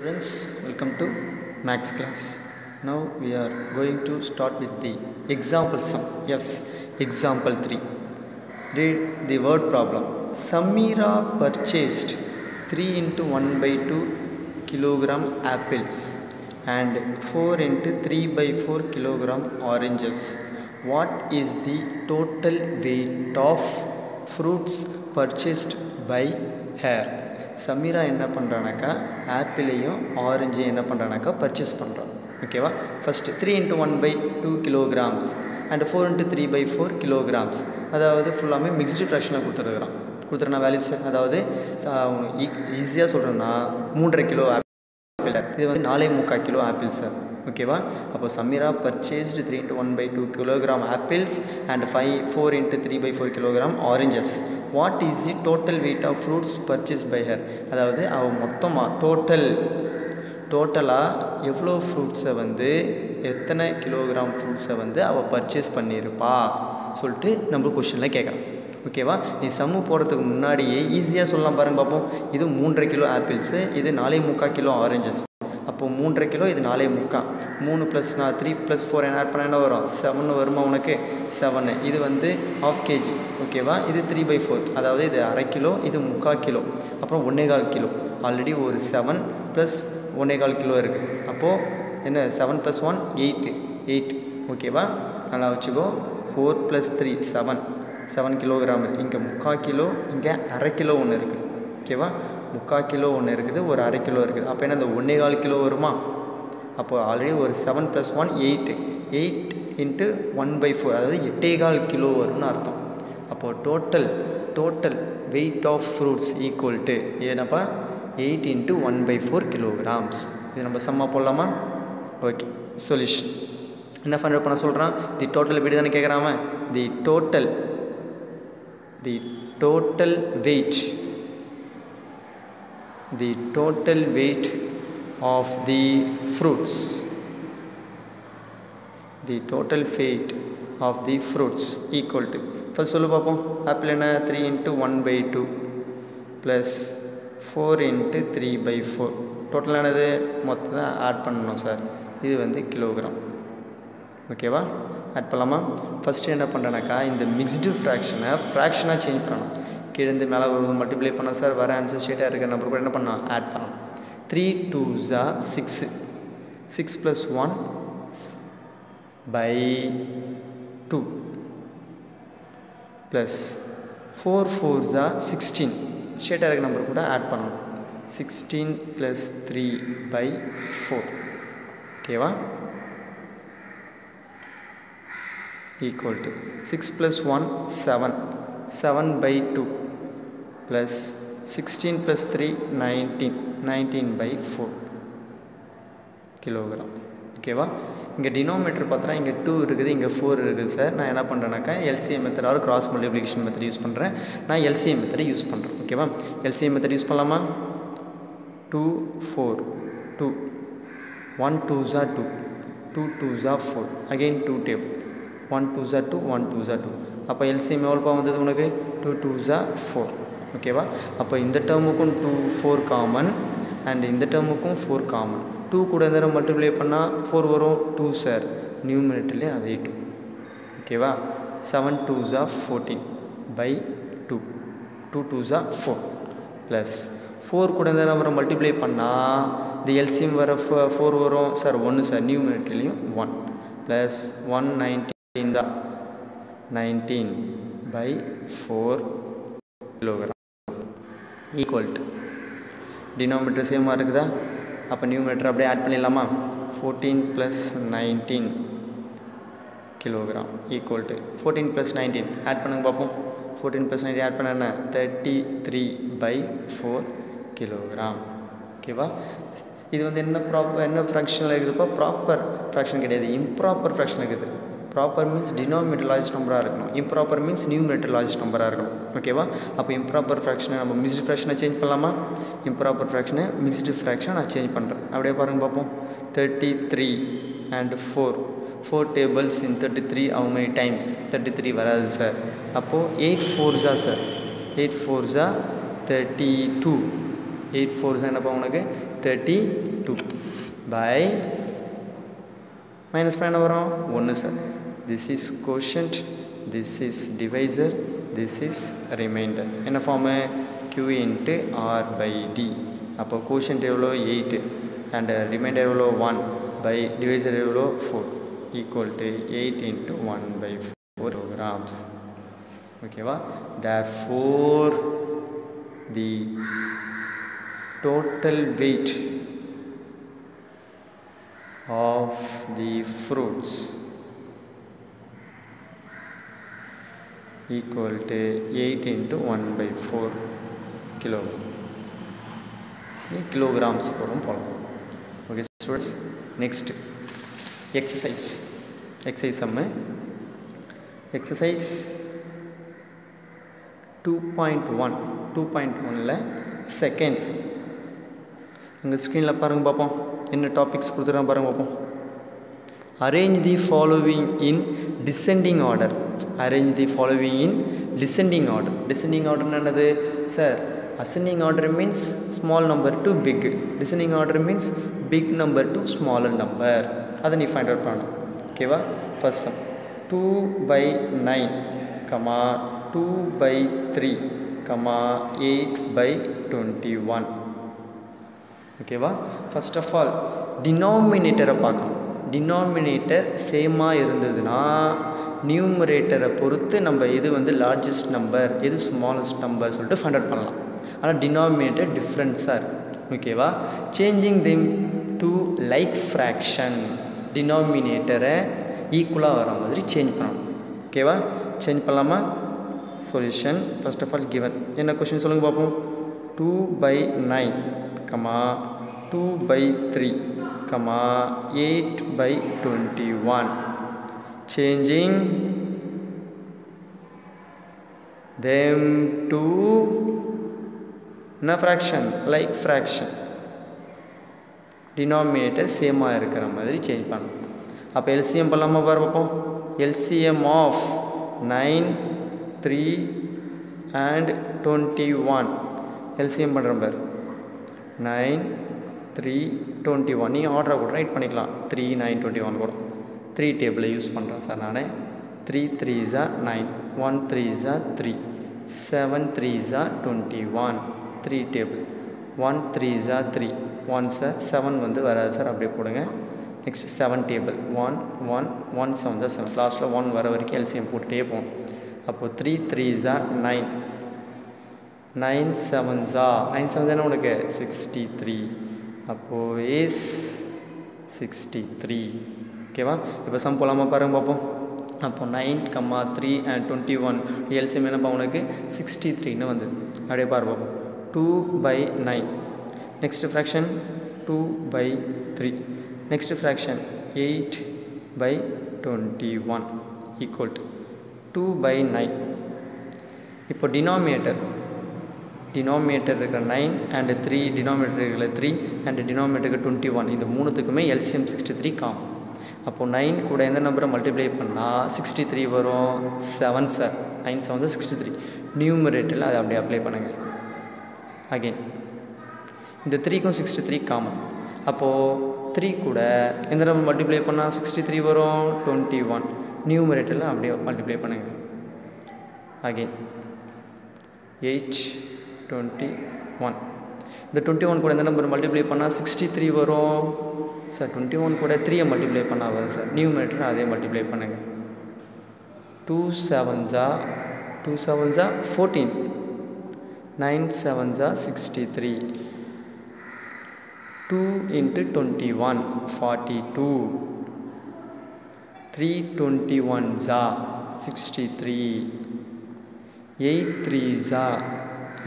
Friends, welcome to Max class. Now we are going to start with the example sum. Yes, example 3. Read the word problem. Samira purchased 3 into 1 by 2 kilogram apples and 4 into 3 by 4 kilogram oranges. What is the total weight of fruits purchased by her? Sameera என்ன பண்ணுறானாக்கா ஆப்பிளையும் ஆரஞ்சையும் என்ன பண்ணுறானாக்கா purchase பண்ணுறான் ஓகேவா first three into one by two kilograms and four into three by four kilograms அதாவது ஃபுல்லாமே mixed ஃப்ராக்ஷனாக கொடுத்துருக்குறான். கொடுத்துருனா values அதாவது ஈஸியாக e, சொல்கிறேன்னா மூன்றரை கிலோ ஆப்பிள் இது வந்து நாலே முக்கால் கிலோ ஆப்பிள் சார் ஓகேவா அப்போ Sameera purchased three into one by two kilogram apples and five four into three by four kilogram oranges what is the total weight of fruits purchase by her அதாவது அவள் மொத்தமாக total டோட்டலாக எவ்வளோ ஃப்ரூட்ஸை வந்து எத்தனை kilogram ஃப்ரூட்ஸை வந்து அவள் பர்ச்சேஸ் பண்ணியிருப்பா? சொல்லிட்டு நம்ம கொஷினில் கேட்குறான் ஓகேவா நீ சம்மு போடுறதுக்கு முன்னாடியே ஈஸியாக சொல்லலாம் பாருங்க பார்ப்போம் இது மூன்றரை கிலோ ஆப்பிள்ஸு இது நாலே முக்கால் கிலோ ஆரஞ்சஸ் அப்போது மூன்றரை கிலோ இது நாலே முக்கால். மூணு ப்ளஸ் நான் த்ரீ ப்ளஸ் ஃபோர் என்ன ஆட் பண்ண என்ன வரும். செவன் வருமா உனக்கு? செவனு இது வந்து ஆஃப் கேஜி ஓகேவா இது த்ரீ பை ஃபோர் அதாவது இது அரை கிலோ இது முக்கால் கிலோ. அப்புறம் ஒன்றே கால் கிலோ. ஆல்ரெடி ஒரு செவன் ப்ளஸ் ஒன்னேகால் கிலோ இருக்குது அப்போது என்ன? Seven plus one eight eight ஓகேவா நல்லா வச்சுக்கோ. Four plus three seven seven kilogram இருக்குது இங்கே முக்கால் கிலோ இங்கே அரை கிலோ ஒன்று இருக்குது ஓகேவா முக்கால் கிலோ ஒன்று இருக்குது ஒரு அரை கிலோ இருக்குது. அப்போ என்ன அந்த ஒன்றே கால் கிலோ வருமா? அப்போது ஆல்ரெடி ஒரு seven plus one eight eight into one by four அதாவது எட்டே கால் கிலோ வரும்னு அர்த்தம். அப்போது total total weight of fruits equal to என்னப்பா? Eight into one by four kilograms இது நம்ம சம்மா போடலாமா? ஓகே சொல்யூஷன் என்ன ஃபண்ட் பண்ண சொல்கிறான் தி டோட்டல் எப்படி தானே கேட்குறாம the total the total weight the total weight of the fruits. The total weight of the fruits equal to first சொல்லு பார்ப்போம் ஆப்பிள் என்ன? Three into one by two plus four into three by four டோட்டலானது மொத்தம் தான் add பண்ணணும் sir இது வந்து kilogram ஓகேவா add பண்ணலாமா? ஃபஸ்ட்டு என்ன பண்ணுறேனாக்கா இந்த மிக்ஸ்டு ஃப்ராக்ஷனை ஃப்ராக்ஷனாக சேஞ்ச் பண்ணணும். கீழேருந்து மேலே ஒரு மல்டிப்ளை பண்ண சார் வர ஆன்சர் ஸ்டேட்டாக இருக்க நம்பர் கூட என்ன பண்ணலாம்? ஆட் பண்ணலாம். Three two Jha six six plus one by two plus four four Jha sixteen ஸ்டேட்டாக இருக்க நம்பர் கூட ஆட் பண்ணணும் sixteen plus three by four ஓகேவா equal to 6 plus 1 7 7 by 2 plus 16 plus 3 19 19 by 4 கிலோகிராம் ஓகேவா இங்கே டினோமீட்டர் பார்த்தா இங்கே டூ இருக்குது இங்கே ஃபோர் இருக்குது சார் நான் என்ன பண்ணுறேனாக்கா LCM method or cross multiplication method use பண்ணுறேன் நான் எல்சிஎம் மெத்தடை யூஸ் பண்ணுறேன் ஓகேவா எல்சிஎம் மெத்தட் யூஸ் பண்ணலாமா? Two four two one two ஜா டூ டூ டூ ஜா four again two table one two ஜா டூ ஒன் டூ ஜா டூ அப்போ எல்சிஎம் எவ்வளோப்பா வந்தது உனக்கு? டூ டூ ஜா ஃபோர் ஓகேவா அப்போ இந்த டேர்முக்கும் டூ ஃபோர் காமன் அண்ட் இந்த டேர்முக்கும் ஃபோர் காமன் டூ கூட நேரம் மல்டிப்ளை பண்ணால் ஃபோர் வரும் டூ சார் நியூ மினிட்லேயே அதே டூ ஓகேவா seven two Jha fourteen by two two two Jha four plus four கூட நேரம் வர மல்டிப்ளை பண்ணால் இந்த எல்சிஎம் வர ஃபோர் வரும். சார் ஒன்று சார் நியூ மினிட்லேயும் ஒன் ப்ளஸ் ஒன் நைன்டீன் தான். Nineteen by four kilogram equal to denominator சேமாக இருக்குதா? அப்போ நியூமீட்டர் அப்படியே ஆட் பண்ணிடலாமா? Fourteen plus nineteen kilogram equal to fourteen plus nineteen add பண்ணுங்க பார்ப்போம் ஃபோர்டீன் ப்ளஸ் நைன்டீன் ஆட் பண்ண என்ன? Thirty three by four kilogram ஓகேவா இது வந்து என்ன ப்ராப்பர் என்ன ஃப்ராக்ஷனில் இருக்குதுப்பா? ப்ராப்பர் ஃப்ராக்ஷன் கிடையாது. இம்ப்ராப்பர் ஃப்ராக்ஷன் இருக்குது. ப்ராப்பர் மீன்ஸ் டினாமினேட்டர் லார்ஜ் நம்பராக இருக்கணும். இம்ப்ராப்பர் மீன்ஸ் நியூமினேட்டர் லார்ஜ் நம்பராக இருக்கணும் ஓகேவா அப்போ இம்ப்ராப்பர் ஃப்ராக்ஷனை நம்ம மிக்ஸ்டு ஃப்ராக்ஷனை சேஞ்ச் பண்ணலாமா? இம்ப்ராப்பர் ஃப்ராக்ஷனை மிக்ஸ்டு ஃப்ராக்ஷன் நான் சேஞ்ச் பண்ணுறேன் அப்படியே பாருங்கள் பார்ப்போம். Thirty three and four four tables in thirty three அவங்க மெனி டைம்ஸ் தேர்ட்டி த்ரீ வராது சார் அப்போது eight ஃபோர்ஸா sir eight ஃபோர்ஸா thirty two eight ஃபோர்ஸா என்னப்பா உனக்கு? தேர்ட்டி டூ பை மைனஸ் பண்ண என்ன வரும்? ஒன்று sir this is quotient this is divisor this is remainder என்ன ஃபார்மு q into R by D அப்போ கோஷன்ட் எவ்வளோ? எயிட்டு அண்ட் ரிமைண்டர் எவ்வளோ? ஒன் பை டிவைசர் எவ்வளோ? Four equal to eight into one by four grams ஓகேவா therefore the total weight of the fruits equal to 8 into 1 by 4 kilo. Kilograms வரும் போகலாம் okay students next exercise exercise நம்ம exercise two point one two point ஒனில் seconds உங்கள் ஸ்க்ரீனில் பாருங்கள் பார்ப்போம் என்ன டாபிக்ஸ் கொடுத்துருக்கான் பாருங்கள் பார்ப்போம் arrange the following in descending order arrange the following in descending order descending order என்னது? Sir ascending order means small number to big descending order means big number to smaller number அதை நீ find out பண்ணணும். ஓகேவா first sum two by nine comma two by three comma eight by twenty one ஓகேவா first of all டினாமினேட்டரை பார்க்கணும். Denominator சேமாக இருந்ததுன்னா நியூமரேட்டரை பொறுத்து நம்ம எது வந்து லார்ஜஸ்ட் நம்பர் எது ஸ்மாலஸ்ட் நம்பர் சொல்லிட்டு ஃபைண்ட் அவுட் பண்ணலாம். ஆனால் டினாமினேட்டர் டிஃப்ரென்ஸாக இருக்குது ஓகேவா changing them to like fraction டினாமினேட்டரை ஈக்குவலாக வர மாதிரி சேஞ்ச் பண்ணணும். ஓகேவா சேஞ்ச் பண்ணலாமா? Solution first of all given என்ன கொஷின் சொல்லுங்கள் பார்ப்போம் two by nine comma two by three comma eight by twenty one changing them to என்ன ஃப்ராக்ஷன் லைக் ஃப்ராக்ஷன் டினாமினேட்டர் சேமாக இருக்கிற மாதிரி சேஞ்ச் பண்ணணும். அப்போ எல்சிஎம் பண்ணலாமா பாரு பார்ப்போம் LCM of nine three and twenty one LCM பண்ணுறேன் பார். நைன் த்ரீ டுவெண்ட்டி ஒன் நீங்கள் ஆர்டரை கூட ரைட் பண்ணிக்கலாம். த்ரீ நைன் டுவெண்ட்டி ஒன் கூட. த்ரீ டேபிளை யூஸ் பண்ணுறேன் சார் நான். த்ரீ த்ரீ ஜா நைன் ஒன் த்ரீ ஜா த்ரீ செவன் த்ரீ ஜா twenty one three table one three ஜா த்ரீ ஒன் சார் செவன் வந்து வராது சார். அப்படியே போடுங்க. Next seven table one one one seven தான் செவன் லாஸ்ட்டில் ஒன் வர வரைக்கும் எல்சிஎம் போட்டுகிட்டே போகும் அப்போது த்ரீ த்ரீ ஜா நைன் நைன் செவன் ஜா நைன் செவன் தானே உனக்கு? சிக்ஸ்டி த்ரீ அப்போது ஏஸ் சிக்ஸ்டி த்ரீ ஓகேவா இப்போ சம் போகலாமா பாருங்க பார்ப்போம் அப்போ nine comma three and twenty one LCM என்னப்பா உனக்கு? சிக்ஸ்டி த்ரீன்னு வந்தது. அப்படியே பாரு பார்ப்போம் two by nine next fraction two by three next fraction eight by twenty one equal to two by nine இப்போ டினாமினேட்டர் டினாமினேட்டர் இருக்கிற நைன் அண்டு த்ரீ டினாமினேட்டர் இருக்கிற த்ரீ அண்டு டினாமினேட்டருக்கு டுவெண்ட்டி ஒன் இந்த மூணுத்துக்குமே எல்சிஎம் சிக்ஸ்டி த்ரீ காம் அப்போது nine கூட எந்த நம்பரை மல்டிப்ளை பண்ணால் சிக்ஸ்டி த்ரீ வரும்? செவன் சார் நைன் செவன் தான் சிக்ஸ்டி த்ரீ நியூமரேட்டில் அதை அப்படியே அப்ளை பண்ணுங்கள் அகெயின் இந்த த்ரீக்கும் சிக்ஸ்டி த்ரீ காமன் அப்போது த்ரீ கூட எந்த நம்பர் மல்டிப்ளை பண்ணால் சிக்ஸ்டி த்ரீ வரும்? டுவெண்ட்டி ஒன் நியூமரேட்டரில் அப்படியே மல்டிப்ளை பண்ணுங்கள் அகெயின் எயிட் டுவெண்ட்டி ஒன் இந்த டுவெண்ட்டி ஒன் கூட எந்த நம்பர் மல்டிப்ளை பண்ணால் சிக்ஸ்டி த்ரீ வரும். சார் டுவெண்ட்டி ஒன் கூட த்ரீயை மல்டிப்ளை பண்ணால் வரும் சார் நியூமரேட்டர் அதே மல்டிப்ளை பண்ணுங்கள் டூ செவன் ஜா டூ செவன் ஜா fourteen nine seven Jha sixty three two into twenty one forty two three twenty one Jha sixty three eight three Jha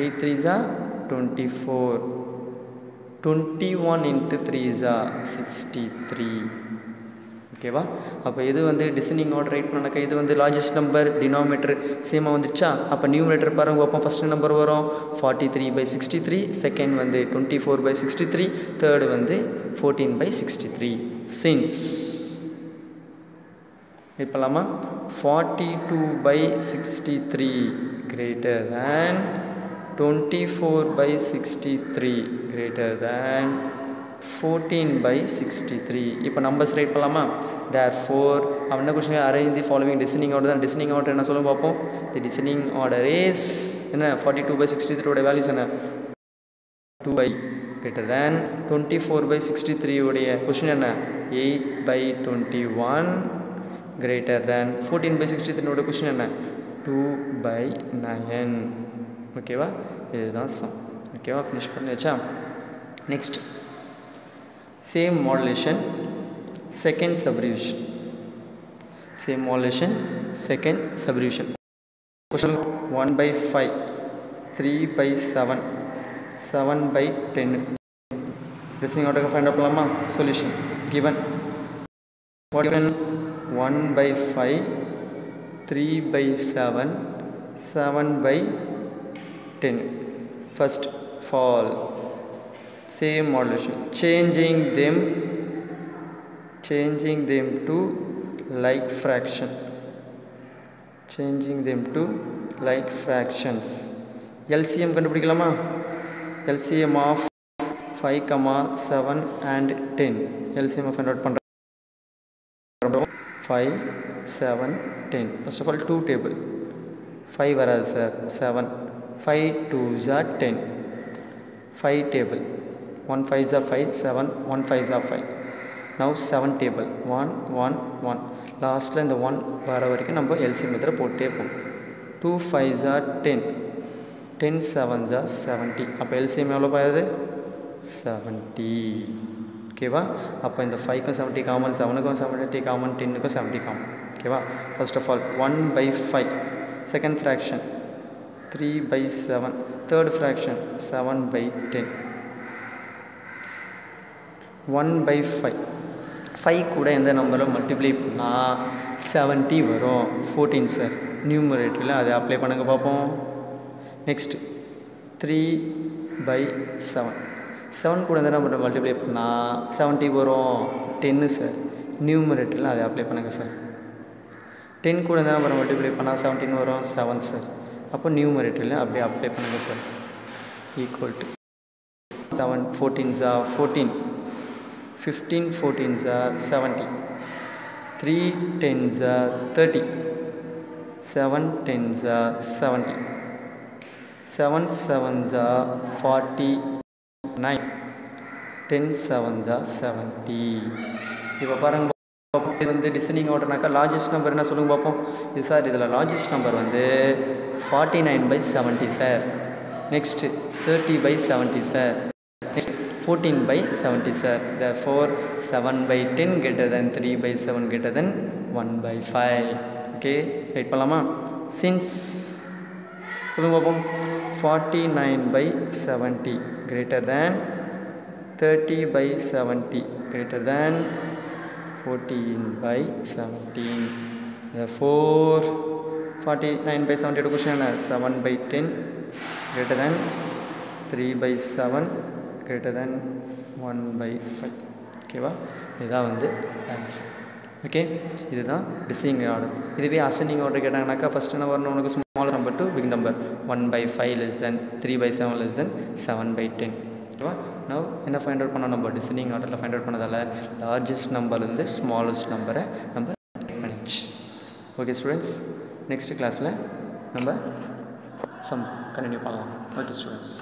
eight threes are twenty four. Twenty one into threes are sixty three ஓகேவா அப்போ இது வந்து designing order right பண்ணக்க இது வந்து largest number denominator சேமாக வந்துச்சா? அப்போ numerator பாருங்க பார்ப்போம் ஃபஸ்ட்டு நம்பர் வரும். Forty three by sixty three second வந்து twenty four by sixty three third வந்து fourteen by sixty three since இப்போலாமா forty two by sixty three greater than twenty four by sixty three greater than fourteen by sixty three இப்போ numbers write பண்ணலாமா? Therefore அவன் என்ன question arrange the following descending order தான். Descending order என்ன சொல்ல பார்ப்போம். The descending order is என்ன? Forty two by sixty த்ரீயோட வேல்யூஸ் என்ன? Two by greater than twenty four by sixty three உடைய கொஷின் என்ன? Eight by twenty one greater than fourteen by sixty த்ரீனோட quotient என்ன? Two by nine ஓகேவா இதுதான் sum ஓகேவா finish பண்ணியாச்சா next same modulation second subdivision same modulation second subdivision question one by five three by seven seven by ten reasoning order find out பண்ணலாமா? Solution given what given? One by five three by seven seven by ten first fall same modulation changing them changing them to like fraction changing them to like fractions LCM கண்டுபிடிக்கலாமா LCM of 5 comma 7 and 10 LCM of find out பண்ணுறோம் 5 7 10 first of all 2 table 5 வராது sir 7 5 2s are 10 5 table. 1 5s are 5 7 1 5s are 5 now 7 table. 1 1 1 லாஸ்ட்டில் இந்த one வர வரைக்கும் நம்ம LC மெத்தடை போட்டே போகும் டூ ஃபைவ் ஜார் டென் டென் செவன் ஜார் செவன்ட்டி அப்போ எல்சிஎம் எவ்வளோ பாயுது செவன்ட்டி ஓகேவா அப்போ இந்த ஃபைவ்க்கும் செவன்ட்டி காமன் செவனுக்கும் செவன்ட்டி காமன் டென்னுக்கும் செவன்ட்டி காமன் ஓகேவா first of all one by five second fraction three by seven third fraction seven by ten one by five five கூட எந்த நம்பரும் மல்டிப்ளை பண்ணால் செவன்ட்டி வரும். ஃபோர்டீன் சார் நியூமரேட்டரில் அதை அப்ளை பண்ணுங்க பார்ப்போம் next three by seven seven கூட எந்த நம்ம மல்டிப்ளை பண்ணால் செவன்ட்டி வரும். டென்னு சார் நியூமரேட்டரில் அதை அப்ளை பண்ணுங்கள் சார் டென் கூட எந்த நம்ம மல்டிப்ளை பண்ணால் செவன்டீன் வரும். செவன் சார் அப்போ நியூ நியூமரேட்டரில் அப்படியே அப்ளை பண்ணுங்கள் sir equal to seven fourteen Jha fourteen fifteen fourteen ஜா செவன்ட்டி த்ரீ டென் ஜா தேர்ட்டி செவன் டென் ஜா செவன்ட்டி செவன் செவன் ஜா ஃபார்ட்டி நைன் டென் செவன் ஜா செவன்ட்டி இப்போ பாருங்கள் இது வந்து டிசைனிங் ஓட்டுனாக்கா லார்ஜஸ்ட் நம்பர் என்ன சொல்லுங்க பார்ப்போம் இது சார் இதில் லார்ஜஸ்ட் நம்பர் வந்து forty nine by seventy sir next thirty by seventy sir next fourteen by seventy sir therefore seven by ten greater than three by seven greater than one by five okay wait பண்ணலாமா since சொல்லுங்க பார்ப்போம் forty nine by seventy greater than thirty by seventy greater than fourteen by seventeen therefore 49 by 70 question என்ன 7 by 10 greater than 3 by 7 greater than 1 by 5 ஓகேவா இதுதான் வந்து answer okay இதுதான் descending order இதுவே ascending order கேட்டாங்கனாக்கா first என்ன வரணும்? உனக்கு small number to big number one by five less than three by seven less than seven by ten ஓகேவா நவ் என்ன ஃபைண்ட் அவுட் பண்ணோம்? நம்ம டிசைனிங் ஆர்டரில் ஃபைண்ட் அவுட் பண்ணதால் லார்ஜஸ்ட் நம்பர்லேருந்து ஸ்மாலஸ்ட் நம்பரை நம்ம பண்ணிச்சு ஓகே ஸ்டூடெண்ட்ஸ் நெக்ஸ்ட் கிளாஸில் நம்ம சம் கண்டினியூ பண்ணலாம். Okay students